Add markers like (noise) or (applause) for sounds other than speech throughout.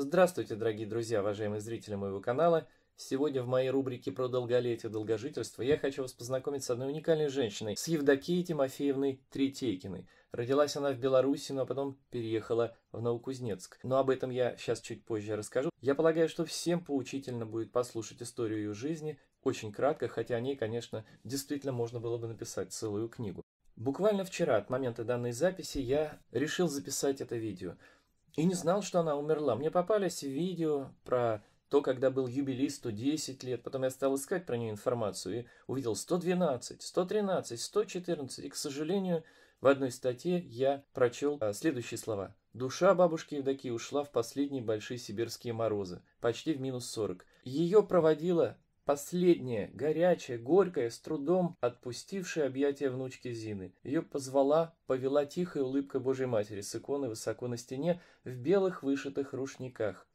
Здравствуйте, дорогие друзья, уважаемые зрители моего канала. Сегодня в моей рубрике про долголетие и долгожительство я хочу вас познакомить с одной уникальной женщиной, с Евдокией Тимофеевной Третейкиной. Родилась она в Беларуси, но потом переехала в Новокузнецк. Но об этом я сейчас чуть позже расскажу. Я полагаю, что всем поучительно будет послушать историю ее жизни, очень кратко, хотя о ней, конечно, действительно можно было бы написать целую книгу. Буквально вчера, от момента данной записи, я решил записать это видео – и не знал, что она умерла. Мне попались видео про то, когда был юбилей 110 лет. Потом я стал искать про нее информацию и увидел 112, 113, 114. И, к сожалению, в одной статье я прочел а, следующие слова. Душа бабушки Евдокии ушла в последние большие сибирские морозы, почти в минус 40. Ее проводила Последняя, горячая, горькая, с трудом отпустившая объятия внучки Зины. Ее позвала, повела тихая улыбка Божьей Матери с иконой высоко на стене в белых вышитых рушниках.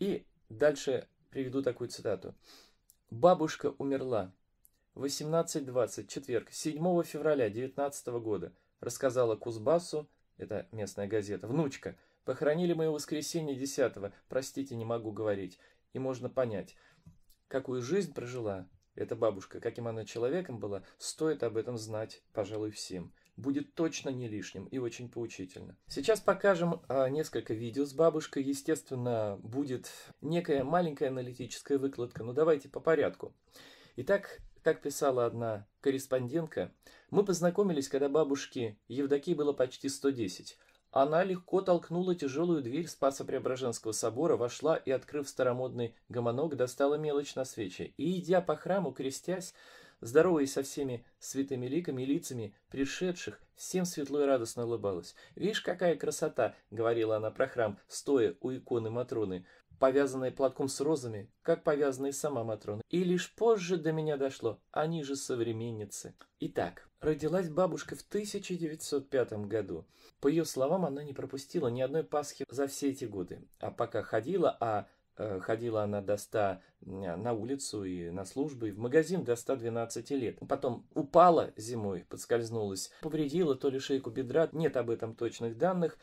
И дальше приведу такую цитату. «Бабушка умерла. 18.20, четверг, 7 февраля 19 года, рассказала Кузбассу, это местная газета, внучка. Похоронили в воскресенье 10 простите, не могу говорить. И можно понять какую жизнь прожила эта бабушка, каким она человеком была, стоит об этом знать, пожалуй, всем. Будет точно не лишним и очень поучительно. Сейчас покажем а, несколько видео с бабушкой. Естественно, будет некая маленькая аналитическая выкладка, но давайте по порядку. Итак, как писала одна корреспондентка, мы познакомились, когда бабушке Евдокии было почти 110, она легко толкнула тяжелую дверь Спасо-Преображенского собора, вошла и, открыв старомодный гомонок, достала мелочь на свечи. И, идя по храму, крестясь, здороваясь со всеми святыми ликами и лицами пришедших, всем светло и радостно улыбалась. «Видишь, какая красота!» — говорила она про храм, стоя у иконы Матроны повязанная платком с розами, как повязанная сама Матрона. И лишь позже до меня дошло, они же современницы. Итак, родилась бабушка в 1905 году. По ее словам, она не пропустила ни одной Пасхи за все эти годы. А пока ходила, а э, ходила она до 100 на улицу и на службу, и в магазин до 112 лет. Потом упала зимой, подскользнулась, повредила то ли шейку бедра, нет об этом точных данных,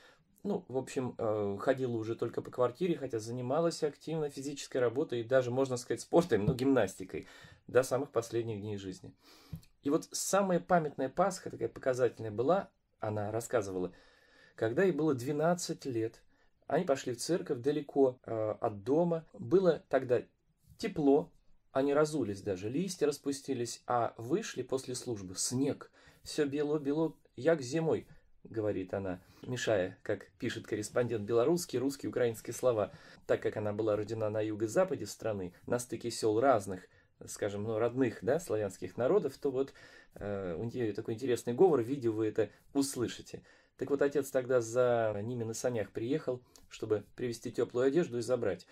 ну, в общем, э, ходила уже только по квартире, хотя занималась активно физической работой и даже, можно сказать, спортом, но гимнастикой до самых последних дней жизни. И вот самая памятная Пасха, такая показательная была, она рассказывала, когда ей было 12 лет, они пошли в церковь далеко э, от дома, было тогда тепло, они разулись даже, листья распустились, а вышли после службы снег, все бело-бело, як зимой – говорит она, мешая, как пишет корреспондент белорусский, русские, украинские слова. Так как она была рождена на юго-западе страны, на стыке сел разных, скажем, ну, родных, да, славянских народов, то вот э, у нее такой интересный говор, видео вы это услышите. Так вот, отец тогда за ними на санях приехал, чтобы привезти теплую одежду и забрать.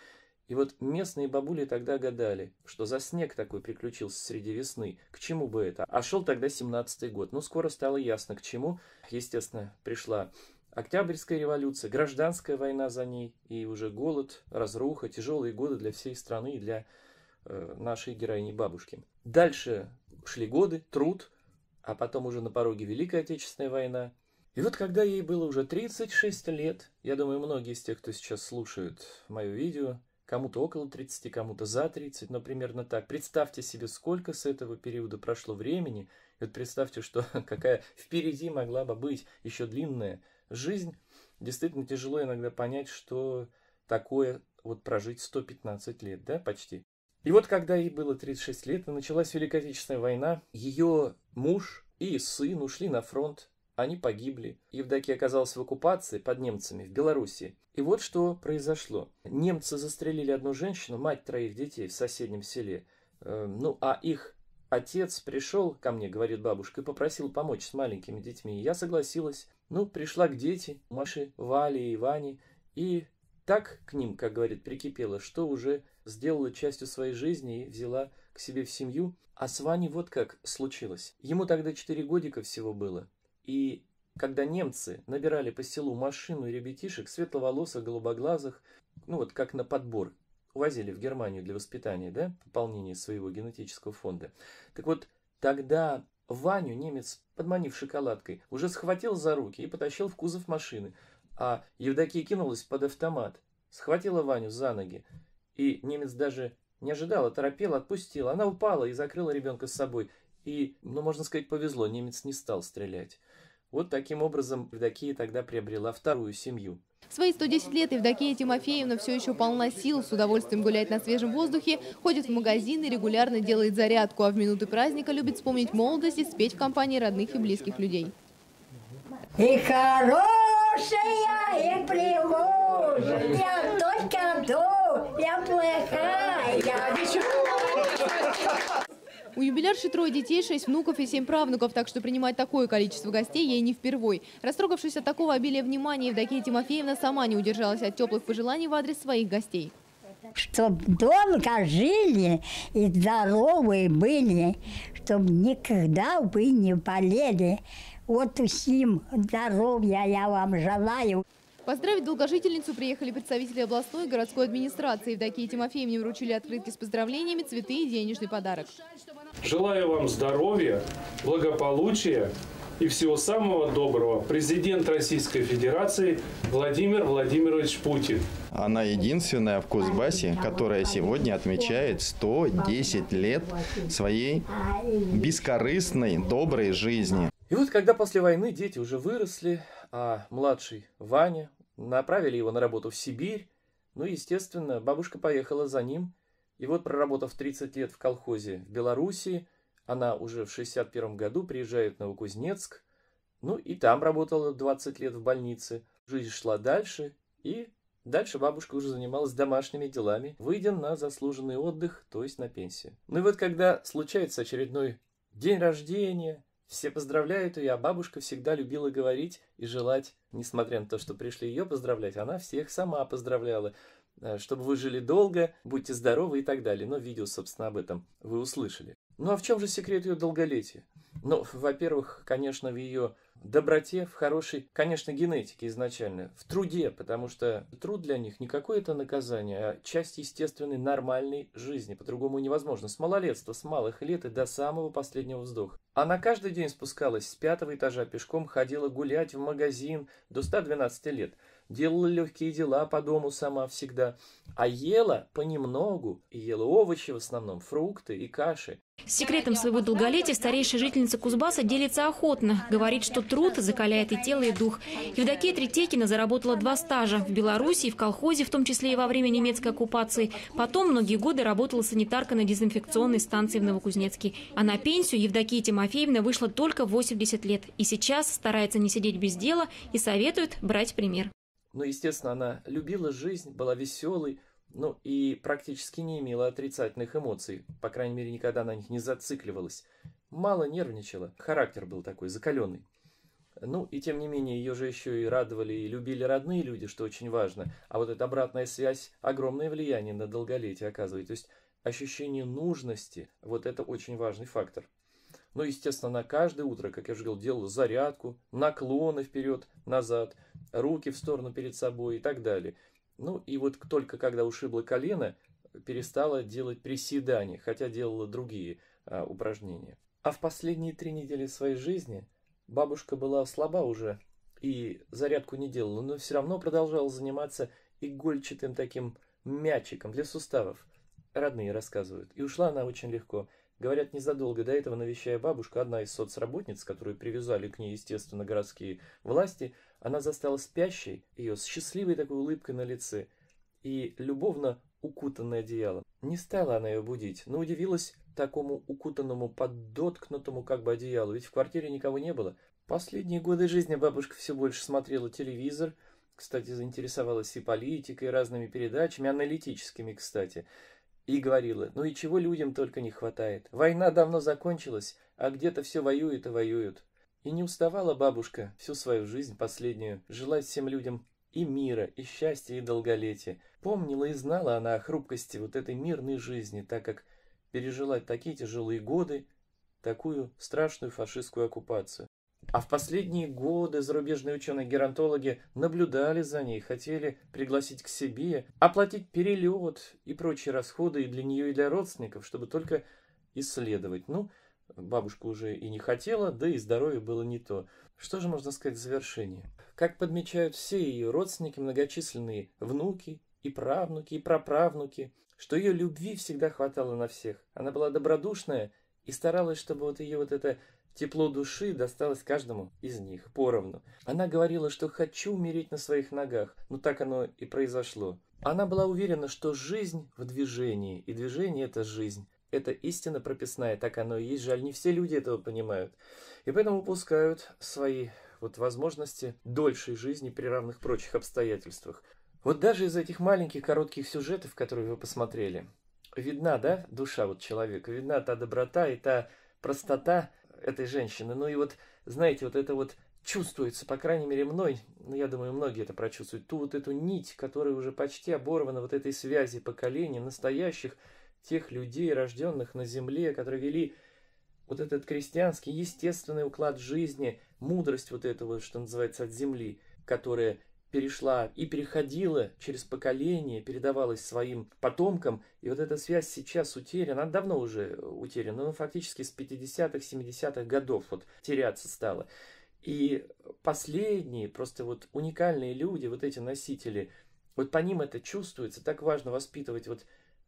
И вот местные бабули тогда гадали, что за снег такой приключился среди весны, к чему бы это. А шел тогда 17-й год. Ну, скоро стало ясно, к чему. Естественно, пришла Октябрьская революция, гражданская война за ней, и уже голод, разруха, тяжелые годы для всей страны и для э, нашей героини бабушки. Дальше шли годы, труд, а потом уже на пороге Великая Отечественная война. И вот когда ей было уже 36 лет, я думаю, многие из тех, кто сейчас слушает мое видео, Кому-то около 30, кому-то за 30, но примерно так. Представьте себе, сколько с этого периода прошло времени. И вот представьте, что (laughs) какая впереди могла бы быть еще длинная жизнь. Действительно тяжело иногда понять, что такое вот прожить 115 лет, да, почти. И вот когда ей было 36 лет, началась Великая Отечественная война, ее муж и сын ушли на фронт они погибли. Евдокия оказалась в оккупации под немцами в Белоруссии. И вот что произошло. Немцы застрелили одну женщину, мать троих детей в соседнем селе. Э, ну, а их отец пришел ко мне, говорит бабушка, и попросил помочь с маленькими детьми. Я согласилась. Ну, пришла к дети, Маше, Вале и Ване. И так к ним, как говорит, прикипела, что уже сделала частью своей жизни и взяла к себе в семью. А с Ваней вот как случилось. Ему тогда четыре годика всего было. И когда немцы набирали по селу машину и ребятишек, светловолосых, голубоглазых, ну вот как на подбор, увозили в Германию для воспитания, да, пополнения своего генетического фонда. Так вот, тогда Ваню немец, подманив шоколадкой, уже схватил за руки и потащил в кузов машины, а Евдокия кинулась под автомат схватила Ваню за ноги, и немец даже не ожидал, торопел, отпустил. Она упала и закрыла ребенка с собой. И, ну, можно сказать, повезло, немец не стал стрелять. Вот таким образом Евдокия тогда приобрела вторую семью. В свои 110 лет Евдокия Тимофеевна все еще полна сил, с удовольствием гуляет на свежем воздухе, ходит в магазин и регулярно делает зарядку, а в минуты праздника любит вспомнить молодость и спеть в компании родных и близких людей. И хорошая, и пригожая, я только то, я плохая. У юбилярши трое детей, шесть внуков и семь правнуков, так что принимать такое количество гостей ей не впервой. Растрогавшись от такого обилия внимания, Евдокия Тимофеевна сама не удержалась от теплых пожеланий в адрес своих гостей. Чтоб долго жили и здоровые были, чтобы никогда вы не болели. Вот всем здоровья я вам желаю. Поздравить долгожительницу приехали представители областной и городской администрации. Евдокии Тимофеевне вручили открытки с поздравлениями, цветы и денежный подарок. Желаю вам здоровья, благополучия и всего самого доброго. Президент Российской Федерации Владимир Владимирович Путин. Она единственная в Кузбассе, которая сегодня отмечает 110 лет своей бескорыстной, доброй жизни. И вот когда после войны дети уже выросли, а младший Ваня направили его на работу в Сибирь, ну, естественно, бабушка поехала за ним. И вот, проработав 30 лет в колхозе в Белоруссии, она уже в 61 году приезжает в Новокузнецк, ну и там работала 20 лет в больнице. Жизнь шла дальше, и дальше бабушка уже занималась домашними делами, выйдя на заслуженный отдых, то есть на пенсию. Ну и вот когда случается очередной день рождения, все поздравляют ее, а бабушка всегда любила говорить и желать, несмотря на то, что пришли ее поздравлять, она всех сама поздравляла, э, чтобы вы жили долго, будьте здоровы и так далее. Но видео, собственно, об этом вы услышали. Ну а в чем же секрет ее долголетия? Ну, во-первых, конечно, в ее доброте, в хорошей, конечно, генетике изначально, в труде, потому что труд для них не какое-то наказание, а часть естественной нормальной жизни. По-другому невозможно. С малолетства, с малых лет и до самого последнего вздоха. Она каждый день спускалась с пятого этажа пешком, ходила гулять в магазин до 112 лет – делала легкие дела по дому сама всегда, а ела понемногу, и ела овощи в основном, фрукты и каши. Секретом своего долголетия старейшая жительница Кузбасса делится охотно. Говорит, что труд закаляет и тело, и дух. Евдокия Третейкина заработала два стажа в Беларуси, в колхозе, в том числе и во время немецкой оккупации. Потом многие годы работала санитаркой на дезинфекционной станции в Новокузнецке. А на пенсию Евдокия Тимофеевна вышла только в 80 лет. И сейчас старается не сидеть без дела и советует брать пример. Ну, естественно, она любила жизнь, была веселой, ну и практически не имела отрицательных эмоций, по крайней мере, никогда на них не зацикливалась. Мало нервничала, характер был такой, закаленный. Ну, и тем не менее, ее же еще и радовали и любили родные люди, что очень важно. А вот эта обратная связь огромное влияние на долголетие оказывает. То есть ощущение нужности, вот это очень важный фактор. Ну, естественно, на каждое утро, как я уже говорил, делала зарядку, наклоны вперед-назад, руки в сторону перед собой и так далее. Ну, и вот только когда ушибло колено, перестала делать приседания, хотя делала другие а, упражнения. А в последние три недели своей жизни бабушка была слаба уже и зарядку не делала, но все равно продолжала заниматься игольчатым таким мячиком для суставов. Родные рассказывают. И ушла она очень легко. Говорят, незадолго до этого, навещая бабушку, одна из соцработниц, которую привязали к ней, естественно, городские власти, она застала спящей ее с счастливой такой улыбкой на лице и любовно укутанное одеялом. Не стала она ее будить, но удивилась такому укутанному, поддоткнутому как бы одеялу, ведь в квартире никого не было. Последние годы жизни бабушка все больше смотрела телевизор, кстати, заинтересовалась и политикой, и разными передачами, аналитическими, кстати и говорила, ну и чего людям только не хватает. Война давно закончилась, а где-то все воюют и воюют. И не уставала бабушка всю свою жизнь последнюю желать всем людям и мира, и счастья, и долголетия. Помнила и знала она о хрупкости вот этой мирной жизни, так как пережила такие тяжелые годы, такую страшную фашистскую оккупацию. А в последние годы зарубежные ученые-геронтологи наблюдали за ней, хотели пригласить к себе, оплатить перелет и прочие расходы и для нее, и для родственников, чтобы только исследовать. Ну, бабушка уже и не хотела, да и здоровье было не то. Что же можно сказать в завершении? Как подмечают все ее родственники, многочисленные внуки и правнуки, и праправнуки, что ее любви всегда хватало на всех. Она была добродушная и старалась, чтобы вот ее вот это тепло души досталось каждому из них поровну. Она говорила, что хочу умереть на своих ногах, но так оно и произошло. Она была уверена, что жизнь в движении, и движение – это жизнь. Это истина прописная, так оно и есть. Жаль, не все люди этого понимают. И поэтому упускают свои вот возможности дольшей жизни при равных прочих обстоятельствах. Вот даже из этих маленьких коротких сюжетов, которые вы посмотрели, видна, да, душа вот человека, видна та доброта и та простота этой женщины. Ну и вот, знаете, вот это вот чувствуется, по крайней мере, мной, ну, я думаю, многие это прочувствуют, ту вот эту нить, которая уже почти оборвана вот этой связи поколений, настоящих тех людей, рожденных на земле, которые вели вот этот крестьянский, естественный уклад жизни, мудрость вот этого, что называется, от земли, которая перешла и переходила через поколение, передавалась своим потомкам, и вот эта связь сейчас утеряна, она давно уже утеряна, но фактически с 50-х, 70-х годов вот теряться стала. И последние, просто вот уникальные люди, вот эти носители, вот по ним это чувствуется, так важно воспитывать вот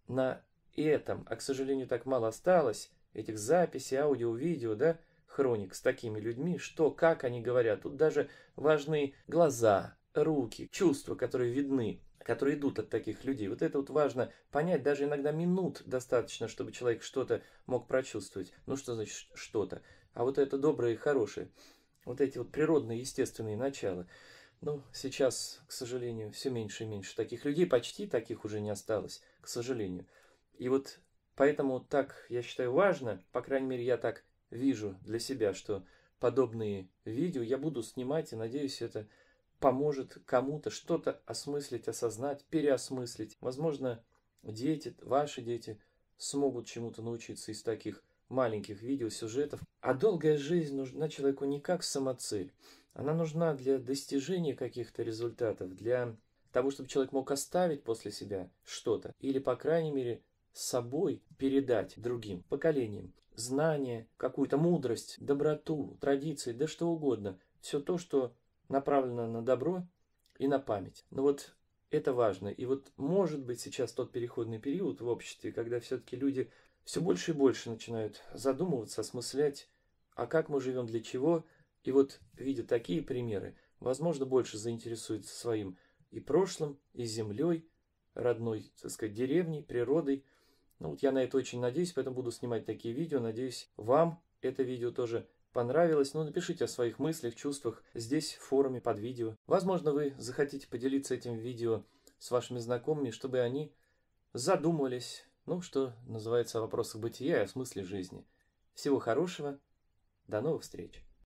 на этом, а, к сожалению, так мало осталось, этих записей, аудио, видео, да, хроник с такими людьми, что, как они говорят. Тут даже важны глаза, руки, чувства, которые видны, которые идут от таких людей. Вот это вот важно понять, даже иногда минут достаточно, чтобы человек что-то мог прочувствовать. Ну что значит что-то? А вот это доброе и хорошее. Вот эти вот природные, естественные начала. Ну, сейчас, к сожалению, все меньше и меньше таких людей, почти таких уже не осталось, к сожалению. И вот поэтому так, я считаю, важно, по крайней мере, я так вижу для себя, что подобные видео я буду снимать, и надеюсь, это поможет кому-то что-то осмыслить, осознать, переосмыслить. Возможно, дети, ваши дети смогут чему-то научиться из таких маленьких видеосюжетов. А долгая жизнь нужна человеку не как самоцель. Она нужна для достижения каких-то результатов, для того, чтобы человек мог оставить после себя что-то. Или, по крайней мере, собой передать другим поколениям знания, какую-то мудрость, доброту, традиции, да что угодно. Все то, что направлено на добро и на память. Но вот это важно. И вот может быть сейчас тот переходный период в обществе, когда все-таки люди все больше и больше начинают задумываться, осмыслять, а как мы живем, для чего. И вот, видя такие примеры, возможно, больше заинтересуется своим и прошлым, и землей, родной, так сказать, деревней, природой. Ну вот я на это очень надеюсь, поэтому буду снимать такие видео. Надеюсь, вам это видео тоже понравилось, ну напишите о своих мыслях, чувствах здесь, в форуме, под видео. Возможно, вы захотите поделиться этим видео с вашими знакомыми, чтобы они задумались, ну, что называется, о вопросах бытия и о смысле жизни. Всего хорошего, до новых встреч!